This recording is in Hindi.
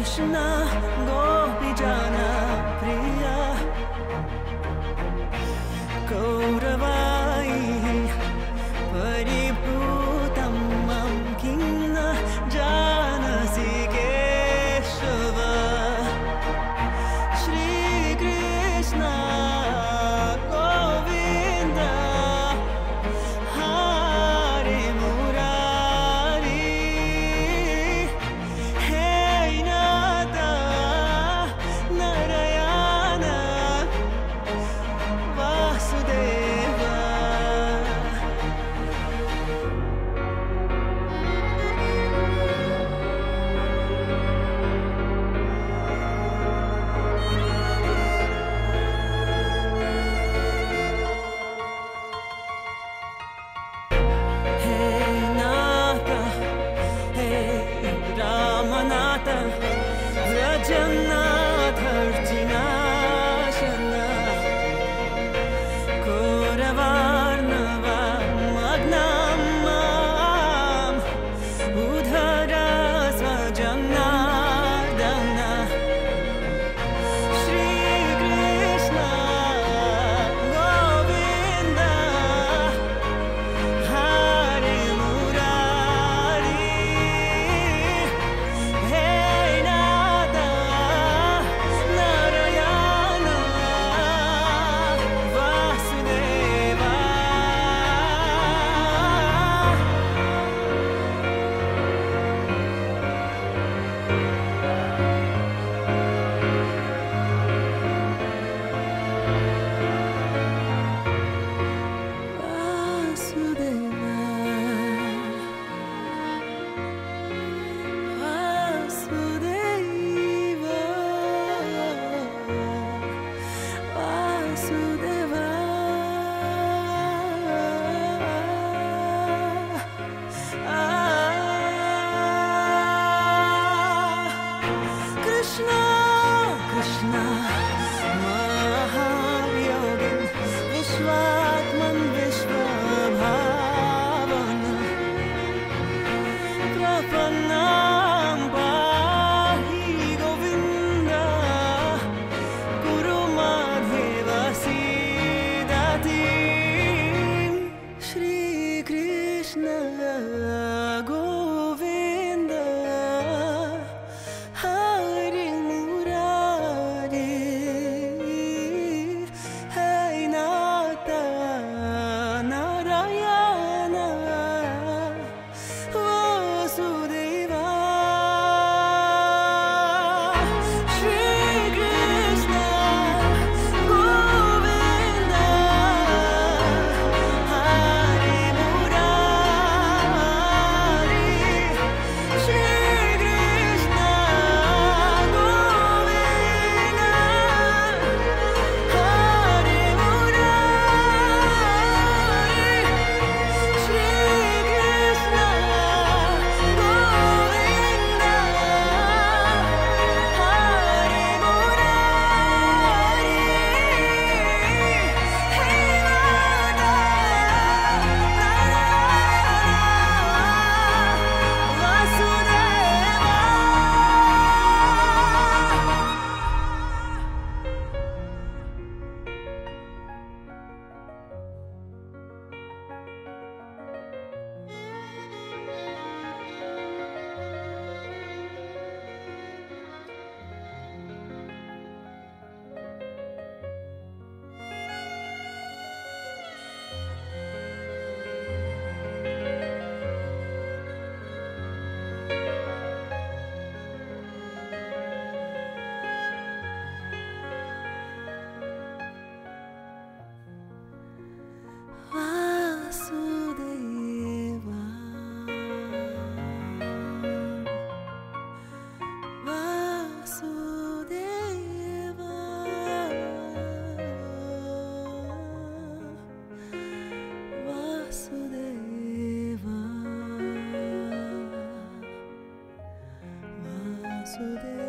कृष्णा गोपी जाना प्रिया। गौर today.